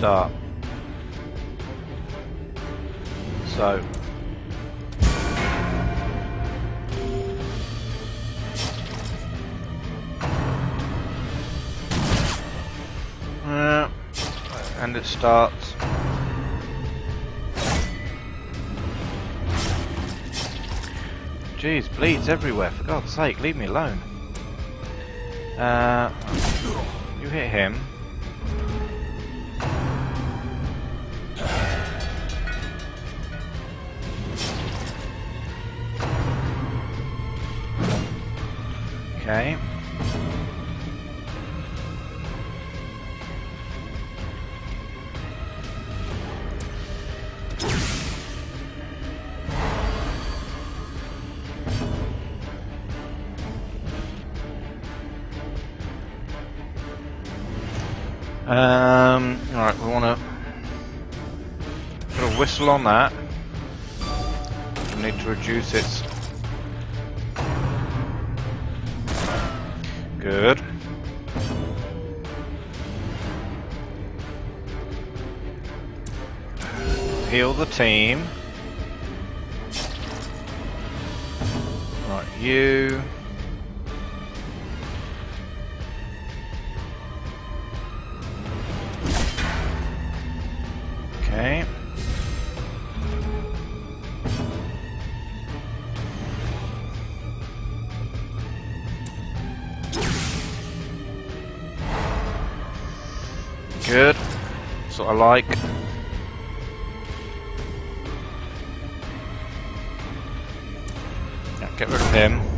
start. So. Uh, and it starts. Jeez, bleeds everywhere, for God's sake, leave me alone. Uh, you hit him. Okay. Um, we want to put a whistle on that. We need to reduce its... Good. Heal the team. Right, you... Good. That's what I like. Yeah, get rid of him.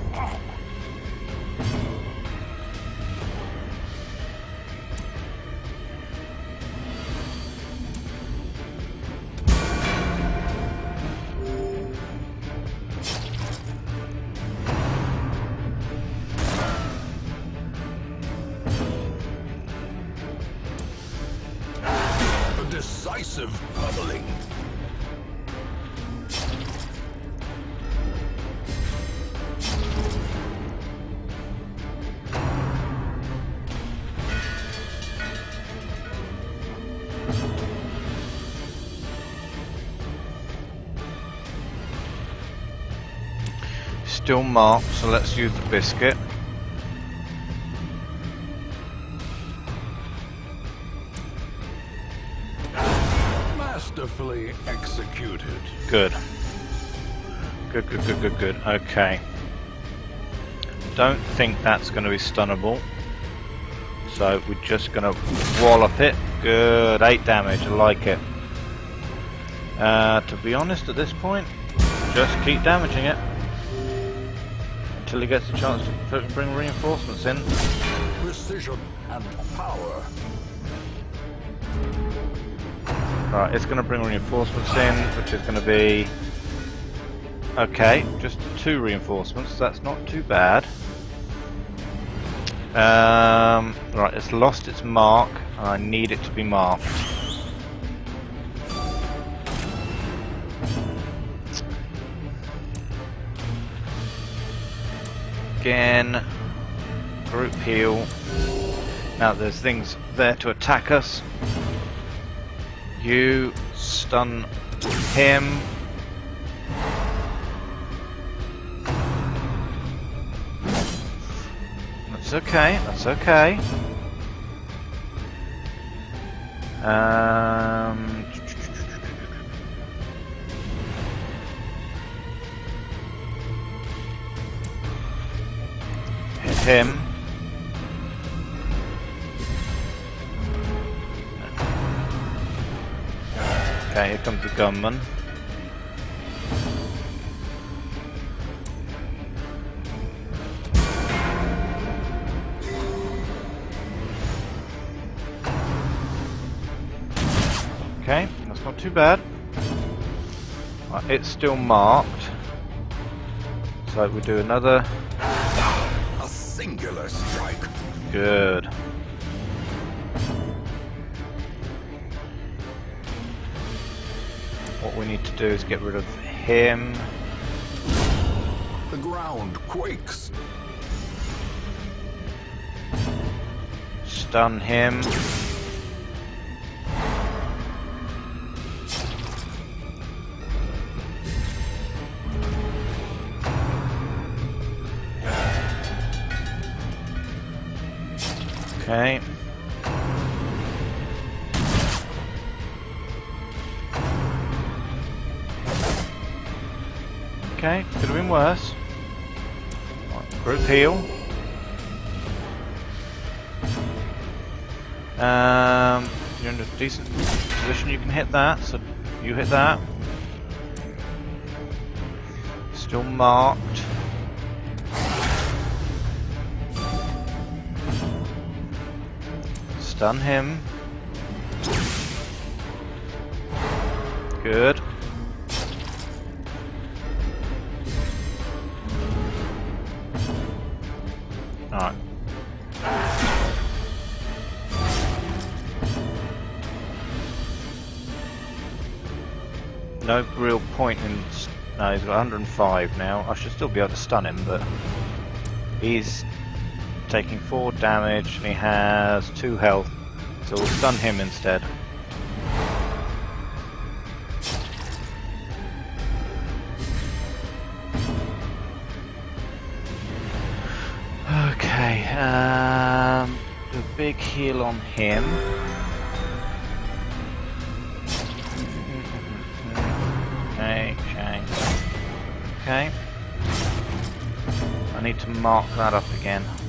Decisive pummeling. Still marked, so let's use the biscuit. Good. Good, good, good, good, good. Okay. Don't think that's going to be stunnable. So we're just going to wallop it. Good. 8 damage. I like it. Uh, to be honest, at this point, just keep damaging it. Until he gets a chance to bring reinforcements in. Precision and power. Right, it's going to bring reinforcements in, which is going to be... Okay, just two reinforcements, that's not too bad. Um, right, it's lost its mark, and I need it to be marked. Again, group heal. Now there's things there to attack us. You stun him. That's okay, that's okay. Um, hit him. Okay, here comes the gunman. Okay, that's not too bad. Right, it's still marked. So we do another A singular strike. Good. What we need to do is get rid of him. The ground quakes. Stun him. Okay. Worse. Right, Group heal. Um, you're in a decent position, you can hit that, so you hit that. Still marked. Stun him. Good. No real point in... No, he's got 105 now. I should still be able to stun him, but... He's taking 4 damage and he has 2 health. So we'll stun him instead. Okay, um, do a big heal on him. To mark that up again.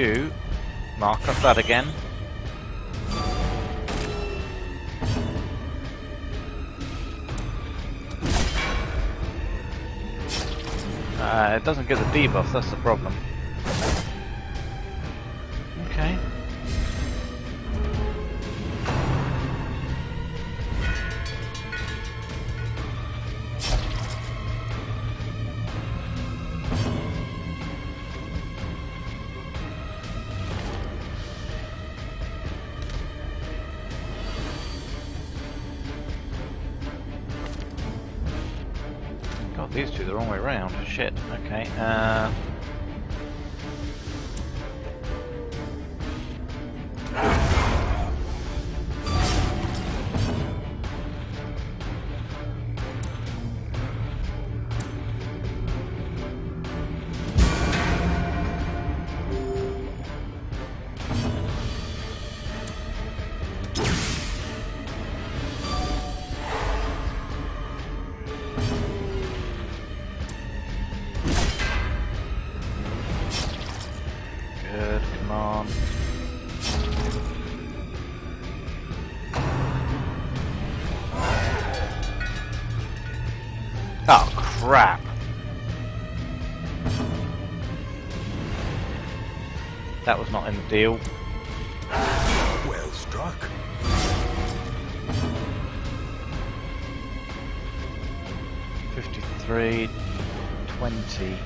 You mark up that again. Uh, it doesn't get the debuff, that's the problem. The wrong way around. Shit. Okay. Uh, crap! That was not in the deal. Well struck. Fifty-three, twenty.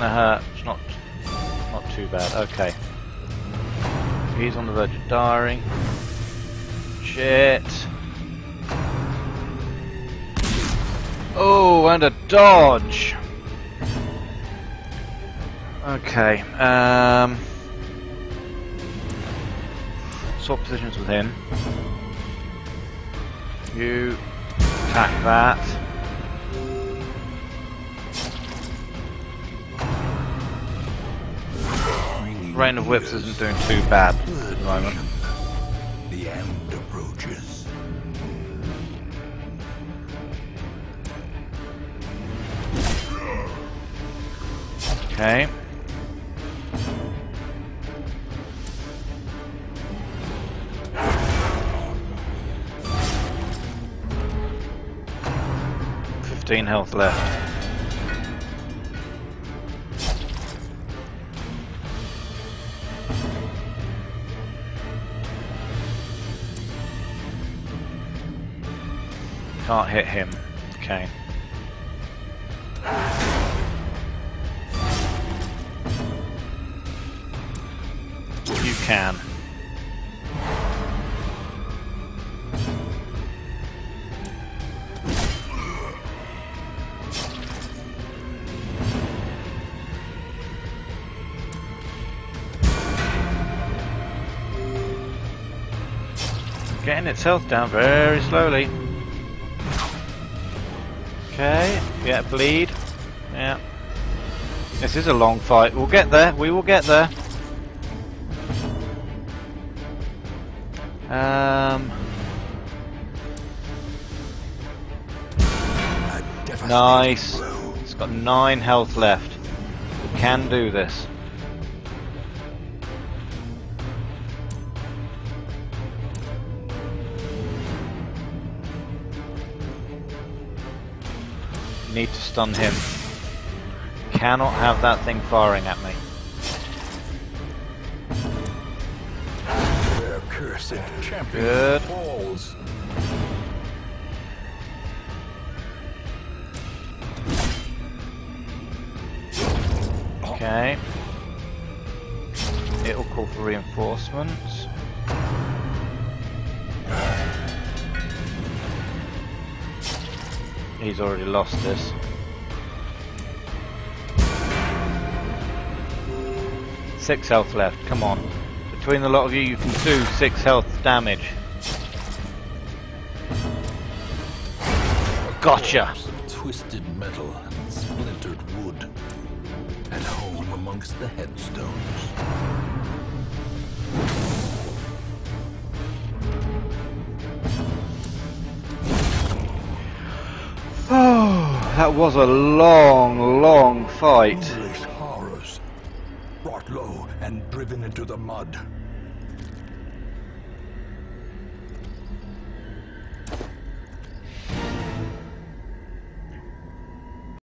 Gonna hurt. It's not not too bad. Okay. He's on the verge of dying. Shit. Oh, and a dodge. Okay. Um. Swap positions with him. You attack that. Rain of Whips isn't doing too bad at the moment. The end approaches. Okay. Fifteen health left. Can't hit him. Okay. You can. Getting its health down very slowly. Okay, yeah, bleed. Yeah. This is a long fight. We'll get there. We will get there. Um, nice. It's got nine health left. We can do this. Need to stun him. Cannot have that thing firing at me. Cursed champion Good. falls. Okay. It'll call for reinforcements. He's already lost this. Six health left, come on. Between the lot of you, you can do six health damage. Gotcha! Twisted that was a long, long fight. Horrors. Brought low and driven into the mud.